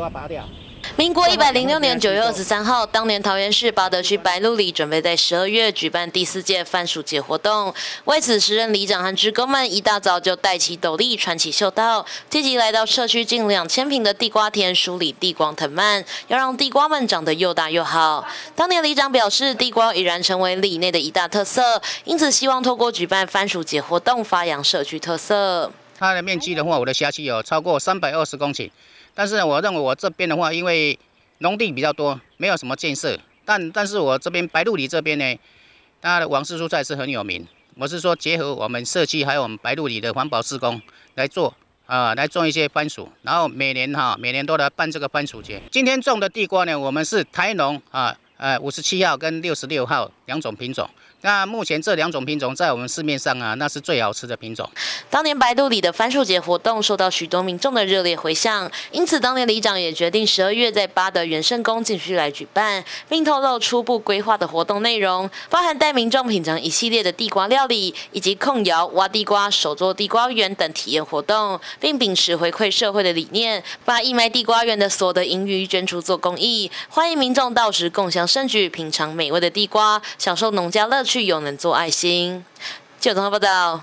都要拔掉。民国一百零六年九月二十三号，当年桃园市八德区白鹿里准备在十二月举办第四届番薯节活动。为此，时任里长和职工们一大早就戴起斗笠、穿起袖套，积极来到社区近两千坪的地瓜田梳理地瓜藤蔓，要让地瓜们长得又大又好。当年里长表示，地瓜已然成为里内的一大特色，因此希望透过举办番薯节活动，发扬社区特色。它的面积的话，我的辖区有超过三百二十公顷。但是呢我认为我这边的话，因为农地比较多，没有什么建设。但但是我这边白鹿里这边呢，它的王氏蔬菜是很有名。我是说结合我们社区还有我们白鹿里的环保施工来做啊，来种一些番薯，然后每年哈每年都来办这个番薯节。今天种的地瓜呢，我们是台农啊，呃五十七号跟六十六号两种品种。那目前这两种品种在我们市面上啊，那是最好吃的品种。当年白鹿里的番薯节活动受到许多民众的热烈回响，因此当年里长也决定十二月在八德元圣宫继续来举办，并透露初步规划的活动内容，包含带民众品尝一系列的地瓜料理，以及控窑、挖地瓜、手做地瓜圆等体验活动，并秉持回馈社会的理念，把义卖地瓜圆的所得盈余捐出做公益，欢迎民众到时共享盛举，品尝美味的地瓜，享受农家乐趣。又能做爱心，就综合报道。